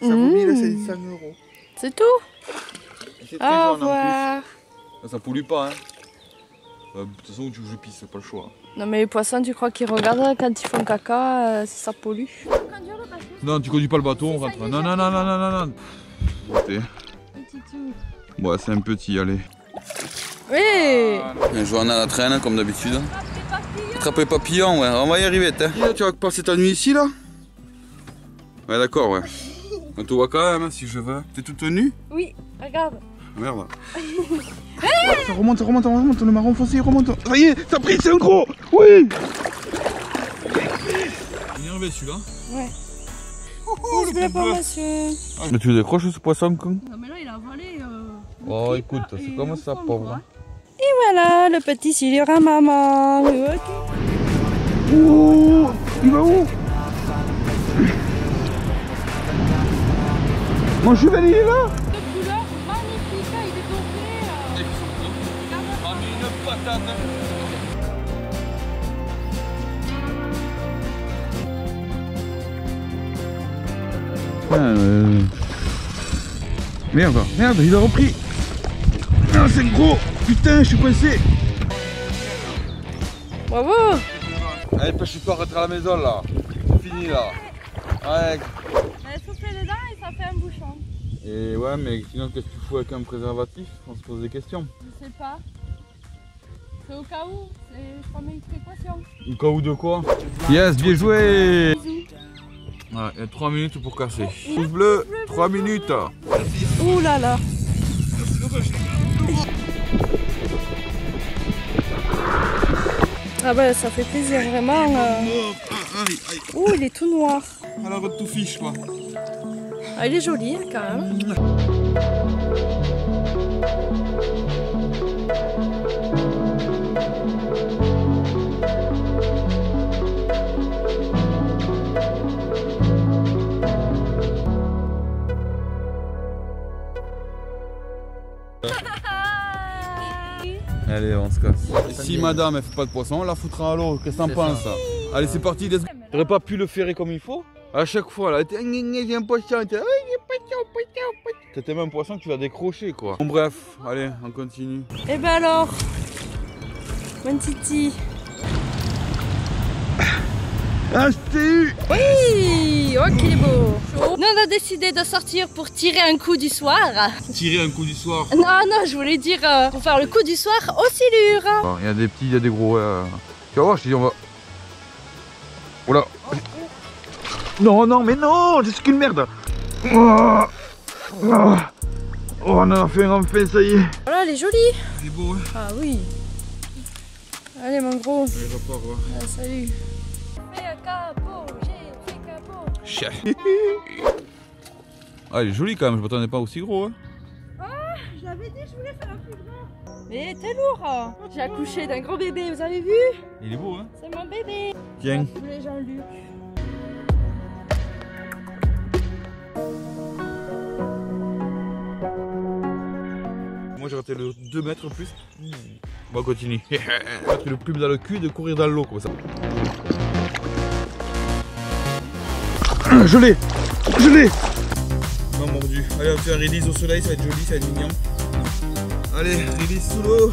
Ça vaut 1500 euros. C'est tout C'est très Au en revoir. Ça, ça pollue pas, hein. Euh, De toute façon, tu je pisse, pas le choix. Non mais les poissons, tu crois qu'ils regardent quand ils font caca, euh, si ça pollue Non, tu conduis pas le bateau, on rentre. Non, non, non, non, non, non, non. Ouais, c'est un petit, allez. Oui On joue à la traîne, comme d'habitude. Attraper les papillons, ouais, on va y arriver, t'es. Tu vas passer ta nuit ici, là? Ouais, d'accord, ouais. On te voit quand même, hein, si je veux. T'es toute nue Oui, regarde. Merde. Ça remonte, ça remonte, ça remonte, le marron foncé, remonte. Ça y est, ça a pris, c'est un gros Oui Énervé celui-là. Ouais. Oh, C'est pas monsieur. Mais tu le décroches ce poisson, con Non mais là il a avalé. Euh, Oh, écoute, c'est comme ça, pauvre. hein. Et voilà, le petit silure à maman. Ok. Oh Il va où? Mon cheval, il est là De couleur magnifique, il est doré. Ah, mais une patate euh... Merde, merde, il a repris Non, c'est gros Putain, je suis coincé Bravo Allez, pêche-toi, rentre à la maison, là. C'est fini, là. Ouais. Elle souffle dedans et ça fait un bouchon. Et ouais, mais sinon, qu'est-ce que tu fous avec un préservatif? On se pose des questions. Je sais pas. C'est au cas où, c'est- je prends mes précautions. Au cas où de quoi? Yes, bien joué Ouais, il y a 3 minutes pour casser. Pouce bleu, 3 minutes Ouh là là Ah bah ça fait plaisir vraiment. euh. Ouh il est tout noir. Alors, tout fiche, quoi. Ah il est joli hein, quand même. Allez, on se casse. Si madame elle fait pas de poisson, on la foutra à l'eau. Qu'est-ce que t'en penses Allez, c'est parti. J'aurais pas pu le ferrer comme il faut. À chaque fois, là, t'es un poisson. T'es poisson, poisson, poisson. T'as tellement un poisson que tu vas décrocher, quoi. Bon, bref, allez, on continue. Et ben alors Mon titi Ah, je eu Oui Oh qu'il est beau Nous on a décidé de sortir pour tirer un coup du soir. Tirer un coup du soir. Non non je voulais dire euh, pour faire le coup du soir au silure. Il y a des petits, il y a des gros. ouais. Tu vas voir, je te dis, on va. Là Non, non, mais non C'est qu'une merde oh. Oh. Oh, on en a fait un fait, ça y est Voilà elle est jolie C'est beau, hein Ah oui Allez mon gros Allez, va pas. Ah, salut Fais un capot, j'ai fait capot Chien. Ah, il est joli quand même, je m'attendais pas aussi gros. Hein. Je l'avais dit je voulais faire un plus grand Mais t'es lourd J'ai accouché d'un gros bébé vous avez vu? Il est beau, hein C'est mon bébé Tiens. Tous les Jean-Luc Moi j'ai raté le 2 mètres plus. Bon, on continue. Mettre le plume dans le cul et de courir dans l'eau comme ça. Ah, Je l'ai Je l'ai Pas mordu. Allez, on fait un release au soleil, ça va être joli, ça va être mignon. Allez, release sous l'eau.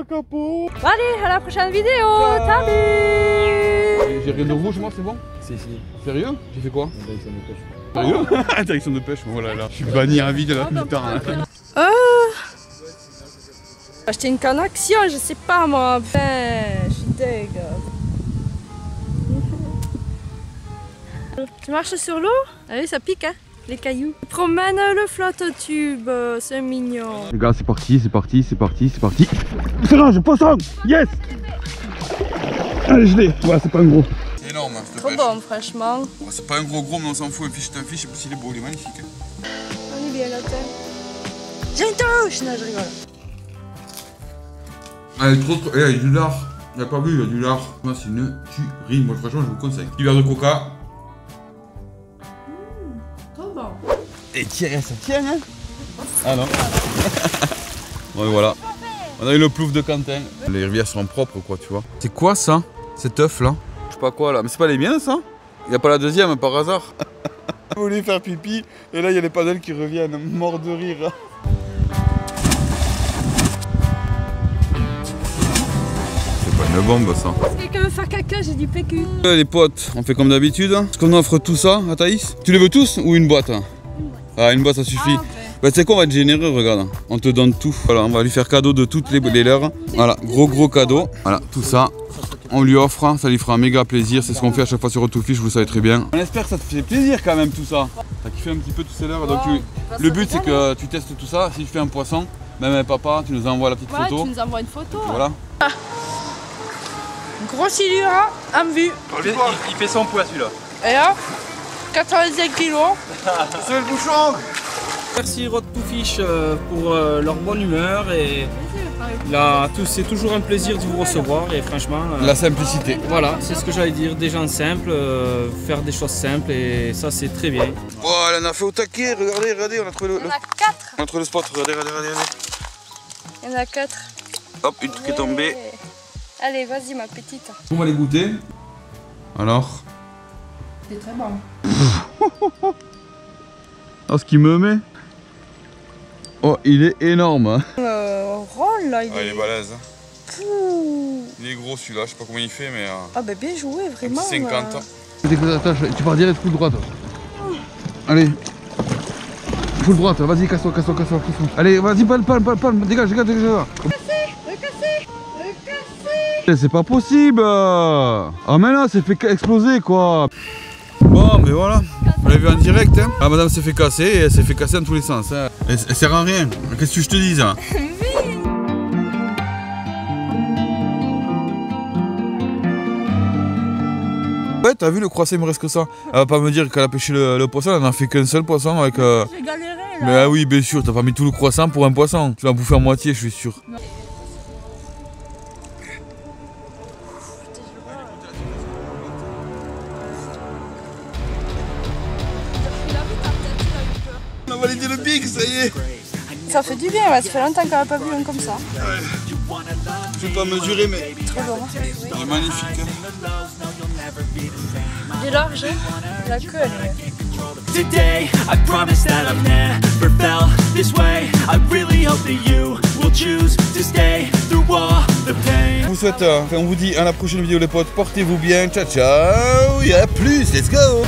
Allez à la prochaine vidéo Salut J'ai rien de rouge, moi, c'est bon? Si, si, Sérieux? J'ai fait quoi? Direction de pêche. Sérieux? Interdiction de pêche, voilà là. Je suis banni à vie de la putain. hein. Oh Acheter une canne action, je sais pas moi. Ben, je suis deg. tu marches sur l'eau? Ah oui, ça pique, hein, les cailloux. Tu promènes le flotte-tube, c'est mignon. Les gars, c'est parti, c'est parti, c'est parti, c'est parti. C'est range, poisson Yes Allez, je l'ai Ouais, c'est pas un gros. C'est énorme, hein, Trop pêche. bon, franchement. Bon, c'est pas un gros gros, mais on s'en fout. Un fiche, c'est un fiche, et puis s'il est beau, il est magnifique. On est bien là, J'ai une touche Non, je rigole. Ah, il est trop trop. Eh, il y a du lard. Il a pas vu, il y a du lard. Moi, c'est une tuerie. Moi, franchement, je vous conseille. Petit verre de coca. Et tiens, ça tient, hein Ah non. bon, voilà. On a eu le plouf de Quentin. Les rivières sont propres, quoi, tu vois. C'est quoi ça Cet œuf là? Je sais pas quoi là. Mais c'est pas les miens, ça? Il a pas la deuxième par hasard Vous voulez faire pipi? Et là il y a les paddles qui reviennent, morts de rire. C'est pas une bombe ça. Si quelqu'un veut faire caca, j'ai du PQ. Euh, Les potes, on fait comme d'habitude. Est-ce qu'on offre tout ça à Thaïs? Tu les veux tous ou une boîte hein? Ah, une boîte ça suffit. Ah. Bah, tu sais quoi, on va être généreux, regarde. On te donne tout. Voilà, on va lui faire cadeau de toutes les, les leurs. Voilà, gros gros cadeau. Voilà, tout ça. On lui offre, hein. ça lui fera un méga plaisir. C'est ce qu'on fait à chaque fois sur Autofish, vous le savez très bien. On espère que ça te fait plaisir quand même tout ça. T'as kiffé un petit peu toutes ces leurs. Donc, tu- le but c'est que tu testes tout ça. Si tu fais un poisson, même avec papa, tu nous envoies la petite Ouais, photo. tu nous envoies une photo. Voilà. Gros silura, en vue. Il, il fait son poids celui-là. Et là, 85 kilos. C'est le bouchon Merci Rod to Fish euh, pour euh, leur bonne humeur et là, tout- c'est toujours un plaisir de vous recevoir et franchement, euh, La simplicité. voilà, c'est ce que j'allais dire, des gens simples, euh, faire des choses simples et ça c'est très bien. Oh, elle en a fait au taquet. Regardez, regardez, on a trouvé le, en a 4. on a trouvé le spot. Regardez, regardez, regardez. regardez. Il y en a 4. Hop, une truc est tombée. Allez, vas-y, ma petite. On va les goûter. Alors C'est très bon. Oh, ce qu'il me met Oh, il est énorme hein. Euh, rôle là, il Ah, il est. balèze. Pouh. Il est gros celui-là, je sais pas comment il fait, mais. euh, Ah, bah bien joué, vraiment. 50 euh. ans. tu pars direct full droite. Allez. Full droite, vas-y, casse-toi, casse-toi, casse-toi, casse-toi. Allez, vas-y, palme, palme, palme, palme, dégage, dégage, dégage. Le casser Le casser C'est pas possible Ah mais là, c'est fait exploser quoi Bon, mais voilà, on l'a vu en direct. Hein. La madame s'est fait casser et elle s'est fait casser dans tous les sens. Hein. Elle, elle sert à rien. Qu'est-ce que je te dis hein Ouais, t'as vu le croissant, il me reste que ça. Elle va pas me dire qu'elle a pêché le, le poisson, elle n'en a fait qu'un seul poisson avec. euh, J'ai galéré là. Mais ah oui, bien sûr, t'as pas mis tout le croissant pour un poisson. Tu l'as bouffé à moitié, je suis sûr. A validé le big, ça y est. Ça fait du bien, ouais. ça fait longtemps qu'on n'a pas vu un comme ça. Je vais pas mesurer, mais Trop bon. il est magnifique. Il est large, hein. la queue elle est. Today, I promise that I've never felt this way. I really hope that you will choose to stay through all the pain. On vous souhaite, euh, on vous dit à la prochaine vidéo les potes, portez-vous bien, ciao ciao, et à plus, let's go